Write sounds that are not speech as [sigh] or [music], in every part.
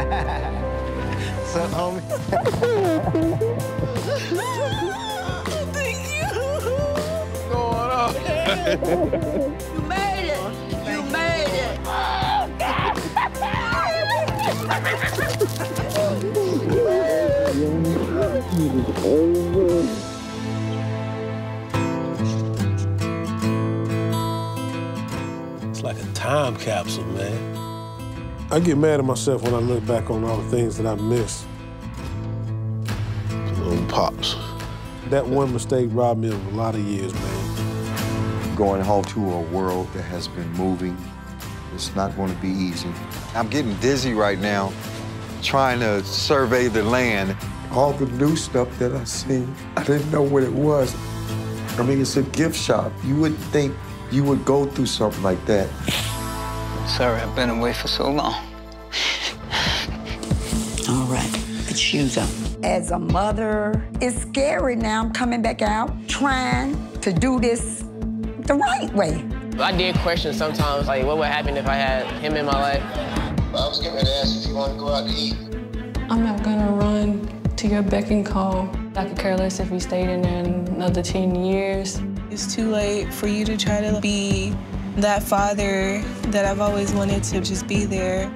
What's up, homie? [laughs] Thank you. going on? Oh. [laughs] You made it. You made it. It's like a time capsule, man. I get mad at myself when I look back on all the things that I missed. Little pops. That one mistake robbed me of a lot of years, man. Going home to a world that has been moving, it's not going to be easy. I'm getting dizzy right now, trying to survey the land. All the new stuff that I see, I didn't know what it was. I mean, it's a gift shop. You wouldn't think you would go through something like that. Sorry, I've been away for so long. All right, put shoes on. As a mother, it's scary now. I'm coming back out, trying to do this the right way. I did question sometimes, like, what would happen if I had him in my life? I was getting ready to ask if you wanted to go out to eat. I'm not gonna run to your beck and call. I could care less if we stayed in there another 10 years. It's too late for you to try to be that father that I've always wanted to just be there.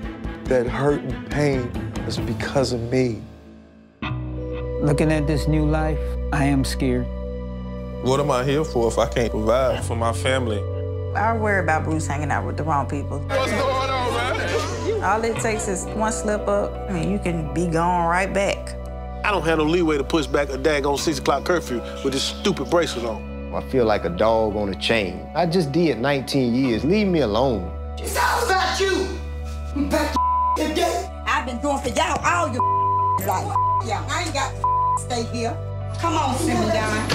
That hurt and pain is because of me. Looking at this new life, I am scared. What am I here for if I can't provide for my family? I worry about Bruce hanging out with the wrong people. What's going on, man? All it takes is one slip up, I mean, you can be gone right back. I don't have no leeway to push back a daggone six o'clock curfew with this stupid bracelet on. I feel like a dog on a chain. I just did 19 years. Leave me alone. It's all about you. Back [laughs] today. I've been doing for y'all all your [laughs] life. Yeah, I ain't got to [laughs] stay here. Come on, simmer down.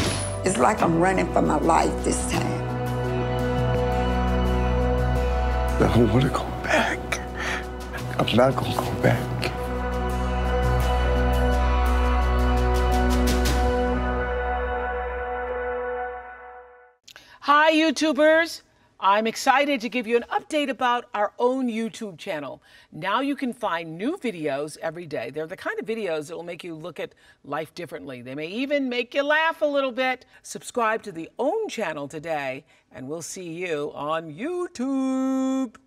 It's like I'm running for my life this time. I don't want to go back. I'm not going to go back. Hi, YouTubers. I'm excited to give you an update about our own YouTube channel. Now you can find new videos every day. They're the kind of videos that will make you look at life differently. They may even make you laugh a little bit. Subscribe to the OWN channel today, and we'll see you on YouTube.